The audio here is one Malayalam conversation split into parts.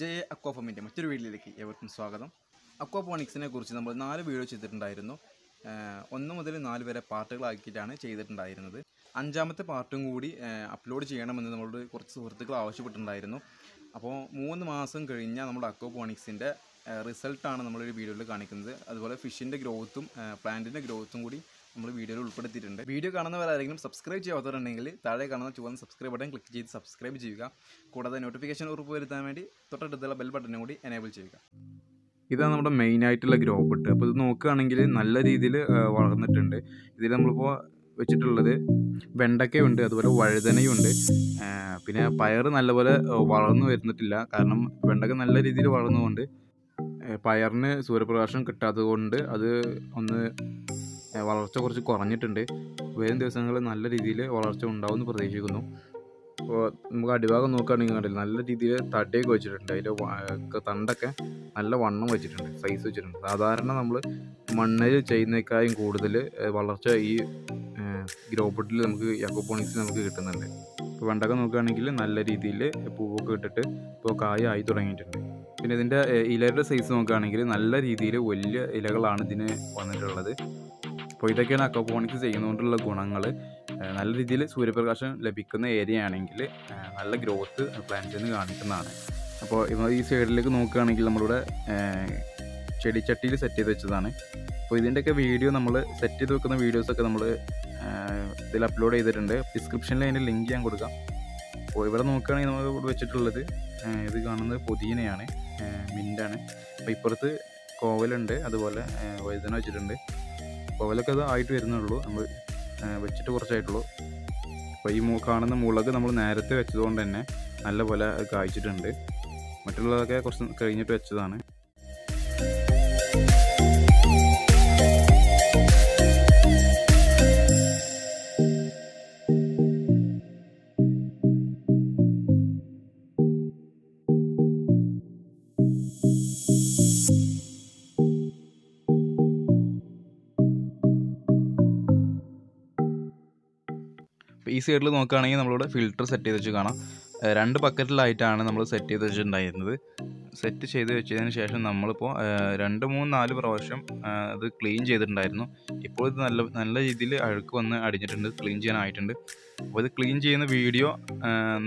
ജെ അക്വാഫമിന്റെ മറ്റൊരു വീഡിയോയിലേക്ക് ഏവർക്കും സ്വാഗതം. അക്വാപോണിക്സിനെ കുറിച്ച് നമ്മൾ നാല് വീഡിയോ ചെയ്തിട്ടുണ്ടായിരുന്നു. ഒന്ന് മുതൽ നാല് വരെ പാർട്ടുകളാക്കിയിട്ടാണ് ചെയ്തിട്ടുണ്ടായിരുന്നത്. അഞ്ചാമത്തെ പാർട്ടും കൂടി അപ്ലോഡ് ചെയ്യണമെന്ന് നമ്മളോട് കുറച്ച് സുഹൃത്തുക്കൾ ആവശ്യപ്പെട്ടിട്ടുണ്ടായിരുന്നു. അപ്പോൾ മൂന്ന് മാസം കഴിഞ്ഞാൽ നമ്മുടെ അക്വാപോണിക്സിന്റെ റിസൾട്ടാണ് നമ്മളൊരു വീഡിയോയിൽ കാണിക്കുന്നത്. അതുപോലെ ഫിഷിന്റെ ഗ്രോത്തും പ്ലാന്റിന്റെ ഗ്രോത്തും കൂടി നമ്മൾ വീഡിയോയിൽ ഉൾപ്പെടുത്തിയിട്ടുണ്ട്. വീഡിയോ കാണുന്നവരാരെങ്കിലും സബ്സ്ക്രൈബ് ചെയ്യാത്തവരുണ്ടെങ്കിൽ താഴെ കാണുന്ന ചുവന്ന സബ്സ്ക്രൈബ് ബട്ടൺ ക്ലിക്ക് ചെയ്ത് സബ്സ്ക്രൈബ് ചെയ്യുക. കൂടാതെ നോട്ടിഫിക്കേഷൻ ഉറപ്പുവരുത്താൻ വേണ്ടി തൊട്ടടുത്തുള്ള ബെൽ ബട്ടനും കൂടി എനേബിൾ ചെയ്യുക. ഇതാണ് നമ്മുടെ മെയിൻ ആയിട്ടുള്ള ഗ്രോ ബട്ട് അപ്പോൾ ഇത് നോക്കുകയാണെങ്കിൽ നല്ല രീതിയിൽ വളർന്നിട്ടുണ്ട്. ഇതിൽ നമ്മളിപ്പോൾ വെച്ചിട്ടുള്ളത് വെണ്ടക്കയുണ്ട് അതുപോലെ വഴുതനയുണ്ട്. പിന്നെ പയർ നല്ലപോലെ വളർന്നു വരുന്നിട്ടില്ല. കാരണം വെണ്ടക്ക നല്ല രീതിയിൽ വളർന്നുകൊണ്ട് പയറിന് സൂര്യപ്രകാശം കിട്ടാത്തത് കൊണ്ട് അത് ഒന്ന് വളർച്ച കുറച്ച് കുറഞ്ഞിട്ടുണ്ട്. വരും ദിവസങ്ങളിൽ നല്ല രീതിയിൽ വളർച്ച ഉണ്ടാവുമെന്ന് പ്രതീക്ഷിക്കുന്നു. അപ്പോൾ നമുക്ക് അടിഭാഗം നോക്കുകയാണെങ്കിൽ കണ്ടില്ല നല്ല രീതിയിൽ തടിയൊക്കെ വെച്ചിട്ടുണ്ട്. അതിൽ തണ്ടൊക്കെ നല്ല വണ്ണം വെച്ചിട്ടുണ്ട് സൈസ് വെച്ചിട്ടുണ്ട്. സാധാരണ നമ്മൾ മണ്ണിൽ ചെയ്യുന്നതിനേക്കാളും കൂടുതൽ വളർച്ച ഈ ഗ്രോബോട്ടിൽ നമുക്ക് യക്കോപോണിക്സ് നമുക്ക് കിട്ടുന്നുണ്ട്. ഇപ്പോൾ വെണ്ടക്ക നോക്കുകയാണെങ്കിൽ നല്ല രീതിയിൽ പൂവൊക്കെ ഇട്ടിട്ട് ഇപ്പോൾ കായ ആയി തുടങ്ങിയിട്ടുണ്ട്. പിന്നെ ഇതിന്റെ ഇലയുടെ സൈസ് നോക്കുകയാണെങ്കിൽ നല്ല രീതിയിൽ വലിയ ഇലകളാണ് ഇതിന് വന്നിട്ടുള്ളത്. അപ്പോൾ ഇതൊക്കെയാണ് അക്വപോണിക്സ് ചെയ്യുന്നതുകൊണ്ടുള്ള ഗുണങ്ങൾ നല്ല രീതിയിൽ സൂര്യപ്രകാശം ലഭിക്കുന്ന ഏരിയ ആണെങ്കിൽ നല്ല ഗ്രോത്ത് പ്ലാന്റ്സിന് കാണിക്കുന്നതാണ്. അപ്പോൾ ഈ സൈഡിലേക്ക് നോക്കുകയാണെങ്കിൽ നമ്മളിവിടെ ചെടിച്ചട്ടിയിൽ സെറ്റ് ചെയ്ത് വെച്ചതാണ്. അപ്പോൾ ഇതിന്റെയൊക്കെ വീഡിയോ നമ്മൾ സെറ്റ് ചെയ്ത് വെക്കുന്ന വീഡിയോസൊക്കെ നമ്മൾ ഇതിൽ അപ്ലോഡ് ചെയ്തിട്ടുണ്ട്. ഡിസ്ക്രിപ്ഷനിൽ അതിന്റെ ലിങ്ക് ഞാൻ കൊടുക്കാം. അപ്പോൾ ഇവിടെ നോക്കുകയാണെങ്കിൽ നമ്മൾ ഇവിടെ വെച്ചിട്ടുള്ളത് ഇത് കാണുന്നത് പുതിയനയാണ് മിന്റാണ് അപ്പോൾ ഇപ്പുറത്ത് കോവലുണ്ട്. അതുപോലെ വഴുതന വെച്ചിട്ടുണ്ട്. കോവലൊക്കെ അത് ആയിട്ട് വരുന്നുള്ളൂ നമ്മൾ വെച്ചിട്ട് കുറച്ചായിട്ടുള്ളൂ. അപ്പോൾ ഈ കാണുന്ന മുളക് നമ്മൾ നേരത്തെ വെച്ചതുകൊണ്ട് തന്നെ നല്ലപോലെ കായ്ച്ചിട്ടുണ്ട്. മറ്റുള്ളതൊക്കെ കുറച്ച് കഴിഞ്ഞിട്ട് വെച്ചതാണ്. ഈ സൈഡിൽ നോക്കുകയാണെങ്കിൽ നമ്മളിവിടെ ഫിൽറ്റർ സെറ്റ് ചെയ്ത് വെച്ച് കാണാം. രണ്ട് ബക്കറ്റിലായിട്ടാണ് നമ്മൾ സെറ്റ് ചെയ്ത് വെച്ചിട്ടുണ്ടായിരുന്നത്. സെറ്റ് ചെയ്ത് വെച്ചതിന് ശേഷം നമ്മളിപ്പോൾ രണ്ട് മൂന്ന് നാല് പ്രാവശ്യം അത് ക്ലീൻ ചെയ്തിട്ടുണ്ടായിരുന്നു. ഇപ്പോൾ ഇത് നല്ല നല്ല രീതിയിൽ അഴുക്ക് വന്ന് അടിഞ്ഞിട്ടുണ്ട് ക്ലീൻ ചെയ്യാനായിട്ടുണ്ട്. അപ്പോൾ ഇത് ക്ലീൻ ചെയ്യുന്ന വീഡിയോ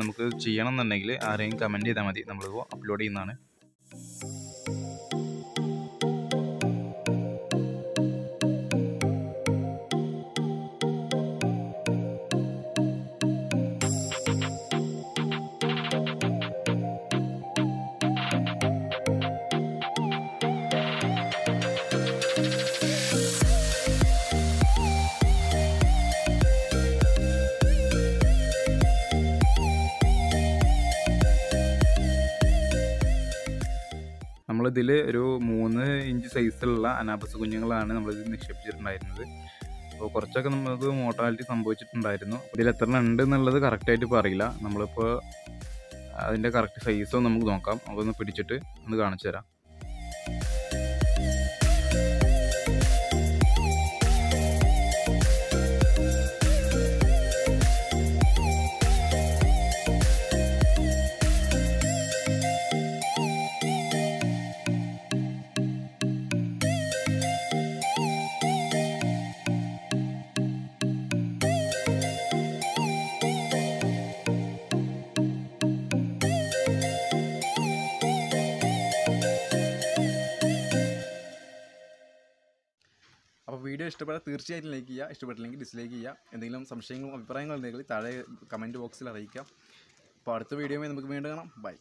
നമുക്ക് ചെയ്യണം എന്നുണ്ടെങ്കിൽ ആരെങ്കിലും കമന്റ് ചെയ്താൽ മതി. നമ്മളിപ്പോൾ അപ്ലോഡ് ചെയ്യുന്നതാണ്. നമ്മളിതിൽ ഒരു മൂന്ന് ഇഞ്ച് സൈസിലുള്ള അനാബസ് കുഞ്ഞുങ്ങളാണ് നമ്മളിത് നിക്ഷേപിച്ചിട്ടുണ്ടായിരുന്നത്. അപ്പോൾ കുറച്ചൊക്കെ നമുക്ക് മോർട്ടാലിറ്റി സംഭവിച്ചിട്ടുണ്ടായിരുന്നു. ഇതിൽ എത്ര ഉണ്ട് എന്നുള്ളത് കറക്റ്റായിട്ട് ഇപ്പോൾ അറിയില്ല. നമ്മളിപ്പോൾ അതിന്റെ കറക്റ്റ് സൈസൊന്ന് നമുക്ക് നോക്കാം. നമുക്കൊന്ന് പിടിച്ചിട്ട് ഒന്ന് കാണിച്ചു തരാം വീഡിയോ ഇഷ്ടപ്പെട്ടാൽ തീർച്ചയായിട്ടും ലൈക്ക് ചെയ്യുക ഇഷ്ടപ്പെട്ടില്ലെങ്കിൽ ഡിസ്ലൈക്ക് ചെയ്യുക എന്തെങ്കിലും സംശയങ്ങളും അഭിപ്രായങ്ങളും ഉണ്ടെങ്കിൽ താഴെ കമന്റ് ബോക്സിൽ അറിയിക്കാം. അപ്പോൾ അടുത്ത വീഡിയോയുമായി നമുക്ക് വീണ്ടും കാണാം. ബൈ